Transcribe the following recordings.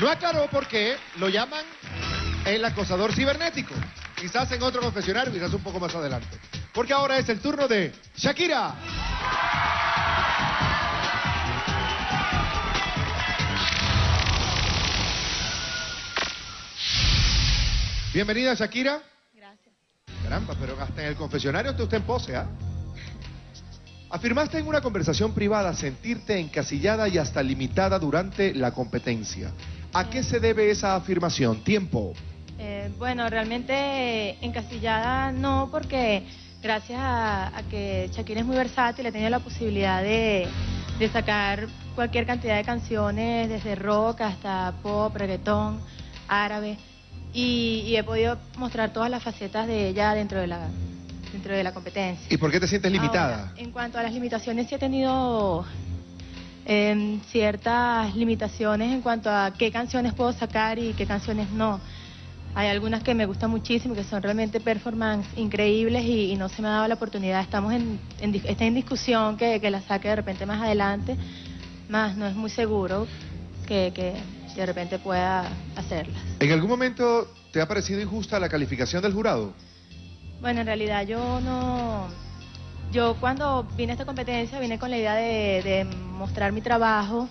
No aclaró por qué lo llaman el acosador cibernético. Quizás en otro confesionario, quizás un poco más adelante. Porque ahora es el turno de Shakira. Bienvenida, Shakira. Gracias. Caramba, pero hasta en el confesionario está usted en pose, ¿ah? Afirmaste en una conversación privada sentirte encasillada y hasta limitada durante la competencia. ¿A qué se debe esa afirmación? Tiempo. Eh, bueno, realmente encasillada no, porque gracias a, a que Shakira es muy versátil, he tenido la posibilidad de, de sacar cualquier cantidad de canciones, desde rock hasta pop, reggaetón, árabe, y, y he podido mostrar todas las facetas de ella dentro de la, dentro de la competencia. ¿Y por qué te sientes limitada? Ahora, en cuanto a las limitaciones, sí he tenido em, ciertas limitaciones en cuanto a qué canciones puedo sacar y qué canciones no. Hay algunas que me gustan muchísimo, que son realmente performance increíbles y, y no se me ha dado la oportunidad. Estamos en, en, está en discusión que, que la saque de repente más adelante, más no es muy seguro que, que de repente pueda hacerlas. ¿En algún momento te ha parecido injusta la calificación del jurado? Bueno, en realidad yo no... Yo cuando vine a esta competencia vine con la idea de, de mostrar mi trabajo,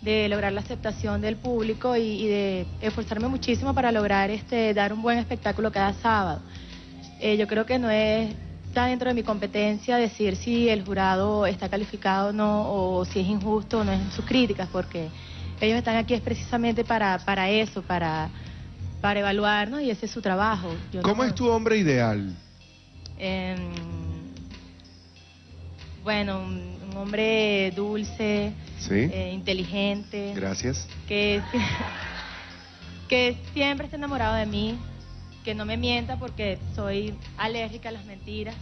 de lograr la aceptación del público y, y de esforzarme muchísimo para lograr este dar un buen espectáculo cada sábado. Eh, yo creo que no es está dentro de mi competencia decir si el jurado está calificado o no, o si es injusto o no en sus críticas, porque ellos están aquí es precisamente para, para eso, para, para evaluarnos y ese es su trabajo. Yo ¿Cómo no- es tu hombre ideal? Em, bueno, un, un hombre dulce, Sí. eh, inteligente, Gracias. que, que siempre esté enamorado de mí, que no me mienta porque soy alérgica a las mentiras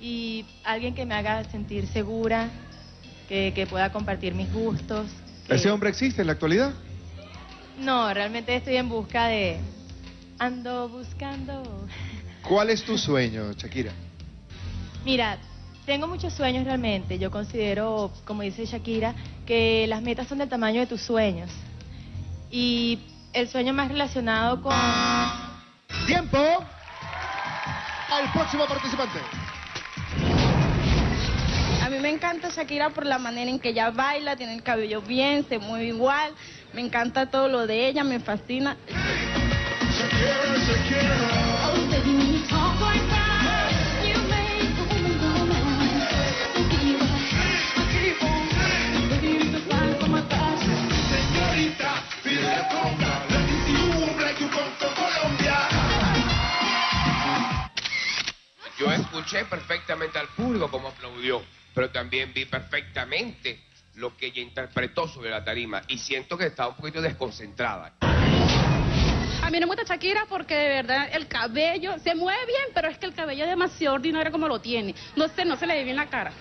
y alguien que me haga sentir segura, que, que pueda compartir mis gustos. que- ¿Ese hombre existe en la actualidad? No, realmente estoy en busca de... Ando buscando... ¿Cuál es tu sueño, Shakira? Mira, tengo muchos sueños realmente. Yo considero, como dice Shakira, que las metas son del tamaño de tus sueños. Y el sueño más relacionado con... ¡Tiempo! Al próximo participante. A mí me encanta Shakira por la manera en que ella baila, tiene el cabello bien, se mueve igual. Me encanta todo lo de ella, me fascina. Yo escuché perfectamente al público como aplaudió, pero también vi perfectamente lo que ella interpretó sobre la tarima y siento que estaba un poquito desconcentrada. A mí no me gusta Shakira porque de verdad el cabello se mueve bien, pero es que el cabello es demasiado ordinario como lo tiene. No sé, no se le ve bien la cara.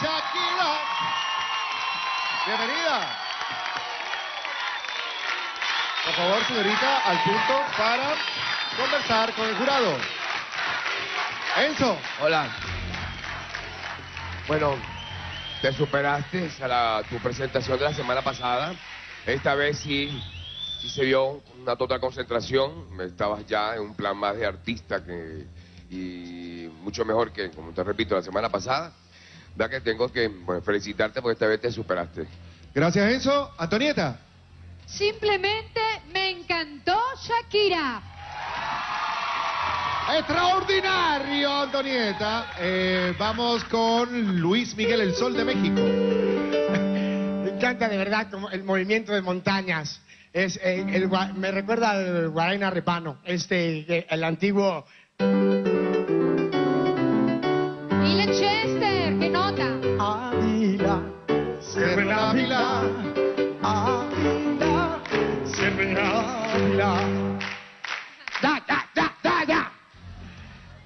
Shakira. Bienvenida. Por favor, señorita, al punto para conversar con el jurado. Enzo. Hola. Bueno, te superaste a la, tu presentación de la semana pasada. Esta vez sí, sí se vio una total concentración. Estabas ya en un plan más de artista que, y mucho mejor que, como te repito, la semana pasada. Da que tengo que bueno, felicitarte porque esta vez te superaste. Gracias, Enzo. Antonieta. Simplemente me encantó Shakira. Extraordinario, Antonieta. Eh, vamos con Luis Miguel, el Sol de México. Me encanta de verdad como el movimiento de montañas. Es, eh, el me recuerda al Guaraina Repano, este, el antiguo.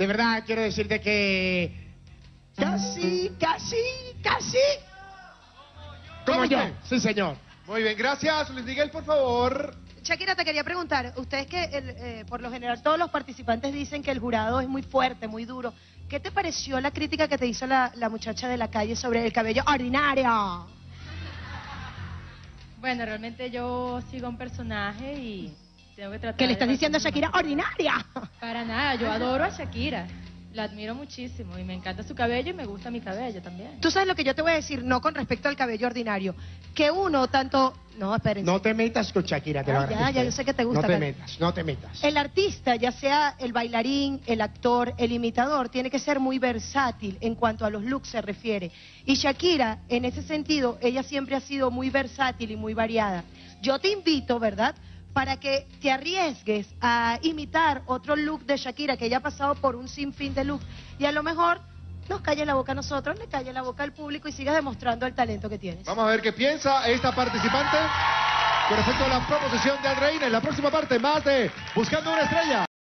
De verdad quiero decirte que casi, casi, casi. Como ¿Cómo yo. Sí, señor. Muy bien, gracias. Luis Miguel, por favor. Shakira, te quería preguntar, ustedes que el, eh, por lo general todos los participantes dicen que el jurado es muy fuerte, muy duro. ¿Qué te pareció la crítica que te hizo la, la muchacha de la calle sobre el cabello ordinario? Bueno, realmente yo sigo un personaje y tengo que tratar Que le estás diciendo a Shakira ordinaria. Para nada, yo adoro a Shakira. La admiro muchísimo y me encanta su cabello y me gusta mi cabello también. Tú sabes lo que yo te voy a decir, no con respecto al cabello ordinario. Que uno tanto... No, espérense. No te metas con Shakira, te lo Ah, ya, ya, yo sé que te gusta, No te metas, no te metas. El artista, ya sea el bailarín, el actor, el imitador, tiene que ser muy versátil en cuanto a los looks se refiere. Y Shakira, en ese sentido, ella siempre ha sido muy versátil y muy variada. Yo te invito, ¿verdad? Para que te arriesgues a imitar otro look de Shakira, que ella ha pasado por un sinfín de looks. Y a lo mejor nos calle la boca a nosotros, le calle la boca al público y sigas demostrando el talento que tienes. Vamos a ver qué piensa esta participante con respecto a la proposición de Andreina. En la próxima parte, más de Buscando una estrella.